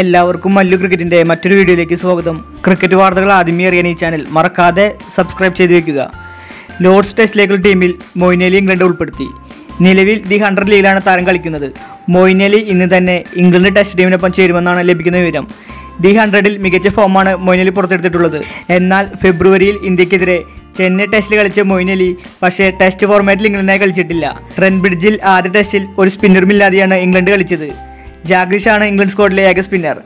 എല്ലാവർക്കും മല്ലു ക്രിക്കറ്റിന്റെ മറ്റൊരു വീഡിയോയിലേക്ക് സ്വാഗതം. ക്രിക്കറ്റ് വാർത്തകൾ ആദ്യമേ അറിയാൻ ഈ ചാനൽ മറക്കാതെ സബ്സ്ക്രൈബ് ചെയ്ത് വെക്കുക. ലോർഡ്സ് ടെസ്റ്റിലേക്കുള്ള ടീമിൽ മൊയ്നലി ഇംഗ്ലണ്ട് ഉൾപ്പെടുത്തി. നിലവിൽ ദി ഹൺഡ്രഡ് ലീഗിലാണ് താരം കളിക്കുന്നത്. മൊയ്നലി ഇന്ന് തന്നെ ഇംഗ്ലണ്ട് ടെസ്റ്റ് ടീമിനൊപ്പം ചേരുമെന്നാണ് ലഭിക്കുന്ന വിവരം. ദി ഹൺഡ്രഡിൽ മികച്ച ഫോമാണ് മൊയ്നലി പുറത്തെടുത്തിട്ടുള്ളത്. എന്നാൽ ഫെബ്രുവരിയിൽ ഇന്ത്യക്കെതിരെ ചെന്നൈ ടെസ്റ്റിൽ കളിച്ച മൊയ്നലി പക്ഷേ ടെസ്റ്റ് ഫോർമാറ്റിൽ ഇംഗ്ലണ്ടിനായി കളിച്ചിട്ടില്ല. ട്രെൻ ബ്രിഡ്ജിൽ ആദ്യ ടെസ്റ്റിൽ ഒരു സ്പിന്നറുമില്ലാതെയാണ് ഇംഗ്ലണ്ട് കളിച്ചത്. ജാഗ്രിഷാണ് ഇംഗ്ലണ്ട് സ്കോഡിലെ ഏക സ്പിന്നർ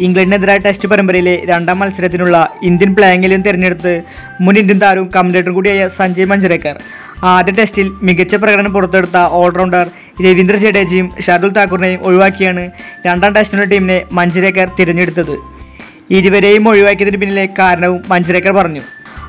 ഇംഗ്ലണ്ടിനെതിരായ ടെസ്റ്റ് പരമ്പരയിലെ രണ്ടാം മത്സരത്തിനുള്ള ഇന്ത്യൻ പ്ലേയിങ്ങിലും തിരഞ്ഞെടുത്ത് മുൻ ഇന്ത്യൻ താരവും കമന്റേറ്റർ കൂടിയായ സഞ്ജയ് മഞ്ചരേക്കർ. ആദ്യ ടെസ്റ്റിൽ മികച്ച പ്രകടനം പുറത്തെടുത്ത ഓൾറൗണ്ടർ രവീന്ദ്ര ജഡേജയും ഷാദുൽ താക്കൂറിനെയും ഒഴിവാക്കിയാണ് രണ്ടാം ടെസ്റ്റിനുള്ള ടീമിനെ മഞ്ചരേക്കർ തിരഞ്ഞെടുത്തത്. ഇരുവരെയും ഒഴിവാക്കിയതിന് പിന്നിലെ കാരണവും മഞ്ചരേക്കർ പറഞ്ഞു.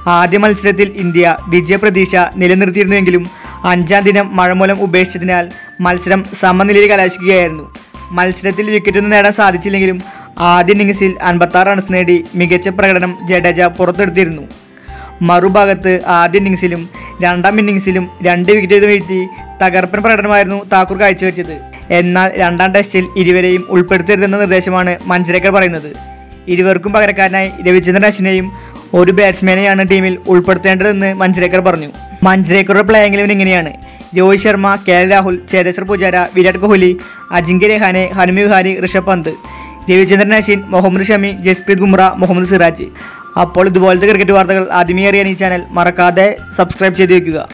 ആദ്യ മത്സരത്തിൽ ഇന്ത്യ വിജയപ്രതീക്ഷ നിലനിർത്തിയിരുന്നുവെങ്കിലും അഞ്ചാം ദിനം മഴമൂലം ഉപേക്ഷിച്ചതിനാൽ മത്സരം സമനിലയിൽ കലാശിക്കുകയായിരുന്നു. മത്സരത്തിൽ വിക്കറ്റൊന്നും നേടാൻ സാധിച്ചില്ലെങ്കിലും ആദ്യ ഇന്നിംഗ്സിൽ അൻപത്താറ് റൺസ് നേടി മികച്ച പ്രകടനം ജഡേജ പുറത്തെടുത്തിരുന്നു. മറുഭാഗത്ത് ആദ്യ ഇന്നിംഗ്സിലും രണ്ടാം ഇന്നിംഗ്സിലും രണ്ട് വിക്കറ്റ് വീഴ്ത്തി തകർപ്പൻ പ്രകടനമായിരുന്നു താക്കൂർ കാഴ്ചവെച്ചത്. എന്നാൽ രണ്ടാം ടെസ്റ്റിൽ ഇരുവരെയും ഉൾപ്പെടുത്തരുതെന്ന നിർദ്ദേശമാണ് മഞ്ജരേക്കർ പറയുന്നത്. ഇരുവർക്കും പകരക്കാരനായി രവിചന്ദ്രൻ അശ്വിനെയും ഒരു ബാറ്റ്സ്മാനെയാണ് ടീമിൽ ഉൾപ്പെടുത്തേണ്ടതെന്ന് മഞ്ചരേക്കർ പറഞ്ഞു. മഞ്ചരേക്കറുടെ പ്ലേയെങ്കിലും ഇങ്ങനെയാണ്. Rohit Sharma K L Rahul Cheteshwar Pujara Virat Kohli Ajinkya Rahane Hanuma Vihari Rishabh Pant Ravichandran Ashwin Muhammad Shami Jasprit Bumrah Muhammad Siraj. അപ്പോൾ ഇതുപോലത്തെ ക്രിക്കറ്റ് വാർത്തകൾ ആദ്യമേ അറിയാൻ ഈ ചാനൽ മറക്കാതെ സബ്സ്ക്രൈബ് ചെയ്ത് വെക്കുക.